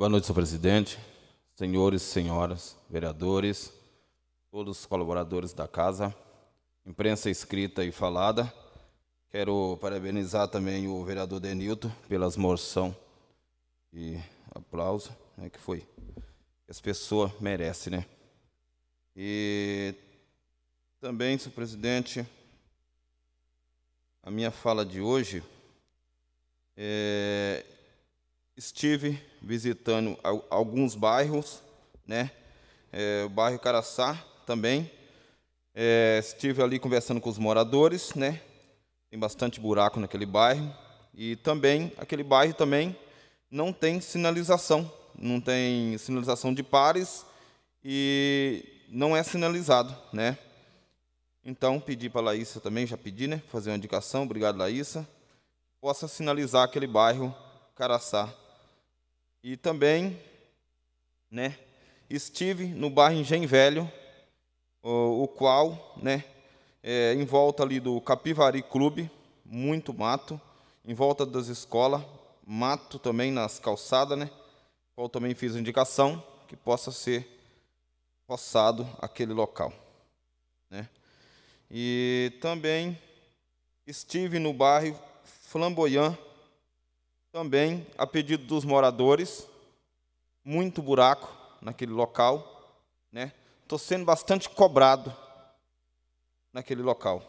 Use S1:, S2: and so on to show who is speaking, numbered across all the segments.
S1: Boa noite, senhor presidente, senhores senhoras, vereadores, todos os colaboradores da casa, imprensa escrita e falada. Quero parabenizar também o vereador Denilton pelas moção e aplauso, né, que foi as pessoas merecem, né? E também, senhor presidente, a minha fala de hoje é, estive visitando alguns bairros, né? É, o bairro Caraçá também. É, estive ali conversando com os moradores, né? Tem bastante buraco naquele bairro. E também, aquele bairro também não tem sinalização. Não tem sinalização de pares e não é sinalizado, né? Então, pedi para a Laísa também, já pedi, né? Fazer uma indicação, obrigado, Laísa. Possa sinalizar aquele bairro Caraçá. E também, né? Estive no bairro Engenho Velho, o, o qual, né? É, em volta ali do Capivari Clube, muito mato. Em volta das escolas, mato também nas calçadas, né? Qual também fiz indicação que possa ser roçado aquele local, né? E também estive no bairro Flamboyant, também a pedido dos moradores, muito buraco naquele local, né? Estou sendo bastante cobrado naquele local.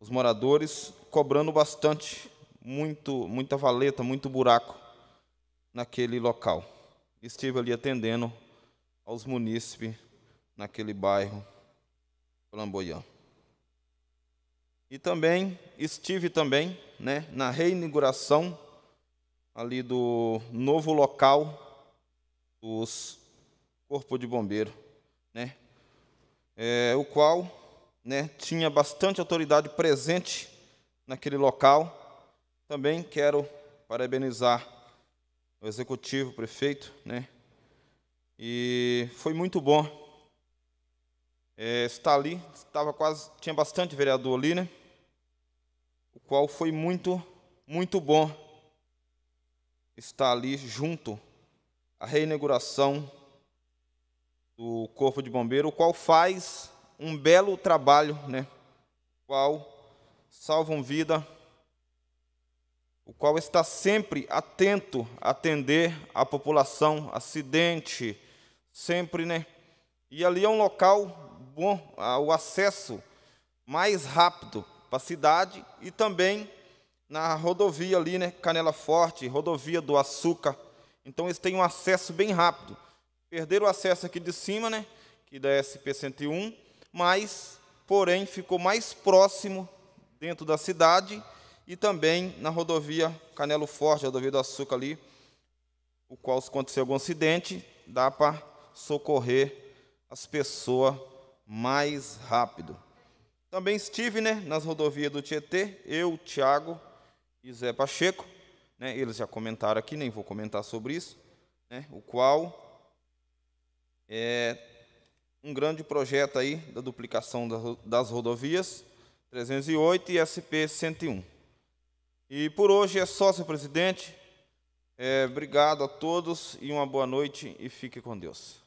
S1: Os moradores cobrando bastante, muito, muita valeta, muito buraco naquele local. Estive ali atendendo aos munícipes naquele bairro Flamboyant. E também estive também, né, na reinauguração ali do novo local dos Corpo de Bombeiro, né, é, o qual, né, tinha bastante autoridade presente naquele local. Também quero parabenizar o executivo, o prefeito, né, e foi muito bom é, estar ali. Estava quase, tinha bastante vereador ali, né? o qual foi muito, muito bom estar ali junto à reinauguração do Corpo de Bombeiro, o qual faz um belo trabalho, né? O qual salvam vida, o qual está sempre atento a atender a população, acidente, sempre, né? E ali é um local bom, o acesso mais rápido para a cidade e também na rodovia ali, né, Canela Forte, rodovia do Açúcar. Então eles têm um acesso bem rápido. Perderam o acesso aqui de cima, né, que da SP 101, mas porém ficou mais próximo dentro da cidade e também na rodovia Canelo Forte, rodovia do Açúcar ali, o qual se acontecer algum acidente, dá para socorrer as pessoas mais rápido. Também estive né, nas rodovias do Tietê, eu, Tiago e Zé Pacheco. Né, eles já comentaram aqui, nem vou comentar sobre isso. Né, o qual é um grande projeto aí da duplicação das rodovias 308 e SP 101. E por hoje é só, senhor presidente. É, obrigado a todos e uma boa noite e fique com Deus.